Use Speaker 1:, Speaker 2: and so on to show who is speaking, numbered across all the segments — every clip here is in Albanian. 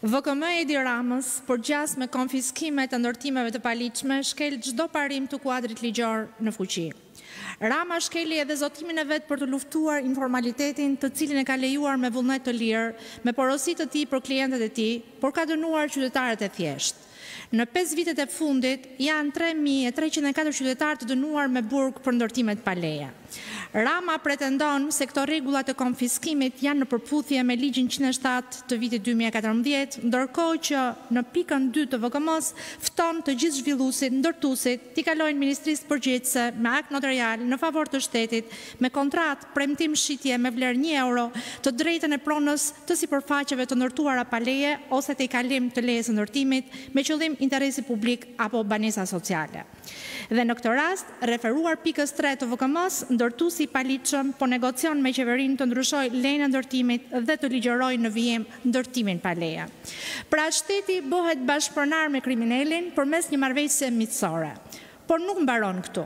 Speaker 1: VKM i Edi Ramës, për gjasë me konfiskime të ndërtimeve të paligjshme, shkel çdo parim të kuadrit ligjor në fuqi. Rama shkeli edhe zotimin e vet për të luftuar informalitetin, të cilin e ka lejuar me vullnet të lirë, me porosi të tij për klientët e tij, por ka dënuar qytetarët e thjeshtë. Në pesë vitet e fundit, janë tre mijë e treqind e katër qytetarë të dënuar me burg për ndërtimet pa leje. Rama pretendon se këto rregulla të konfiskimit janë në përputhje me ligjin njëqind e shtatë të vitit dy mijë e katërmbëdhjetë, ndërkohë që në pikën dy të VKM-së fton të gjithë zhvilluesit, ndërtuesit t'i kalojnë ministrisë përgjegjëse me akt notarial në favor të shtetit me kontratë. premtim shitje me vlerë një euro, të drejtën e pronës të sipërfaqeve të ndërtuara pa leje ose tejkalim të lejes së ndërtimit me qëllim interesi publik apo banesa sociale. Dhe në këtë rast, referuar pikës tre të VKM-së, ndërtuesi i paligjshëm po negocion me qeverinë të ndryshojë lejen e ndërtimit dhe të ligjërojë në vijim ndërtimin pa leje. Pra, shteti bëhet bashkëpronar me kriminelin përmes një marrëveshjeje miqësore. Por nuk mbaron këtu.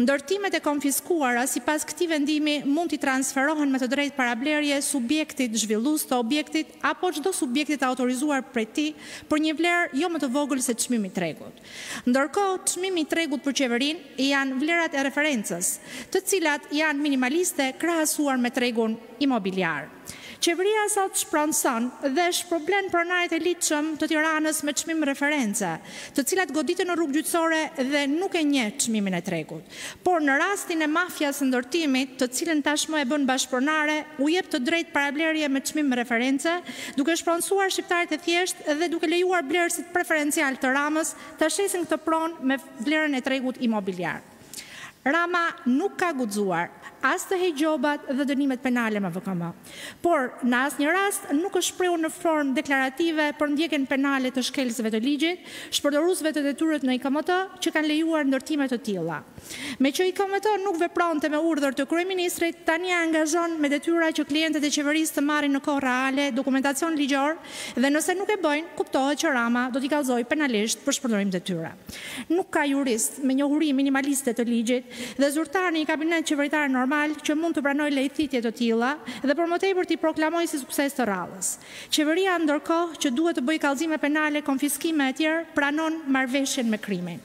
Speaker 1: Ndërtimet e konfiskuara sipas këtij vendimi mund t'i transferohen me të drejtë parablerje subjektit zhvillues të objektit apo çdo subjekti të autorizuar prej tij për një vlerë jo më të vogël se çmimi i tregut. Ndërkohë, çmimi i tregut për qeverinë janë vlerat e referencës, të cilat janë minimaliste krahasuar me tregun imobiliar. Qeveria sot shpronëson dhe shpërblen pronarët e ligjshëm të Tiranës me çmim reference, të cilat goditen në rrugë gjyqësore dhe nuk e njeh çmimin e tregut. Por në rastin e mafias së ndërtimit, të cilën tashmë e bën bashkëpronare, u jep të drejtë parablerje me çmim reference, duke shpronësuar shqiptarët e thjeshtë dhe duke lejuar blerësit preferencialë të Ramës ta shesin këtë pronë me vlerën e tregut imobiliar. Rama nuk ka guxuar as të heqë gjobat dhe dënimet penale me VKM. Por, në asnjë rast nuk është shprehur në formë deklarative për ndjekjen penale të shkelësve të ligjit, shpërdoruesve të detyrës në IKMT, që kanë lejuar ndërtime të tilla. Meqë IKMT nuk vepronte me urdhër të kryeministrit, tani e angazhon me detyra që klientët e qeverisë të marrin në kohë reale dokumentacion ligjor dhe nëse nuk e bëjnë, kuptohet që Rama do t'i kallëzojë penalisht për shpërdorim detyre. Nuk ka jurist me njohuri minimaliste të ligjit dhe zyrtar në një kabinet qeveritar normal që mund të pranojë lajthitje të tilla dhe për më tepër t'i proklamojë si sukses të radhës. Qeveria ndërkohë që duhet të bëjë kallëzime penale, konfiskime etj, pranon marrëveshjen me krimin.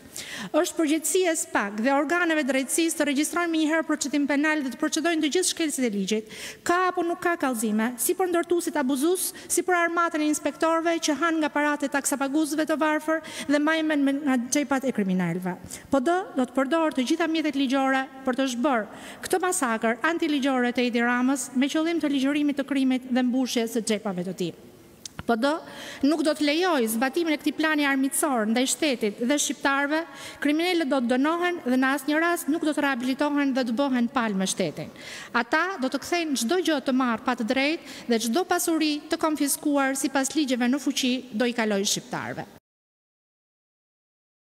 Speaker 1: Është përgjegjësi e SPAK dhe organeve të drejtësisë të regjistrojnë menjëherë procedim penal dhe të procedojnë të gjithë shkelësit e ligjit. Ka apo nuk ka kallëzime, si për ndërtuesit abuzues, si për armatën e inspektorëve që hanë nga paratë e taksapaguesve të varfër dhe majmen nga xhepat e kriminelëve. PD do të përdorë të gjitha mjetet ligjore për të zhbërë këtë masakër antiligjore të Edi Ramës me qëllim të ligjërimit të krimit dhe mbushjes së xhepave të tij. PD nuk do të lejojë zbatimin e këtij plani armiqësor ndaj shtetit dhe shqiptarëve, kriminelët do të dënohen dhe në asnjë rast nuk do të rehabilitohen dhe të bëhen palë me shtetin. Ata do të kthejnë çdo gjë të marrë pa të drejtë dhe çdo pasuri të konfiskuar sipas ligjeve në fuqi do i kalojë shqiptarëve.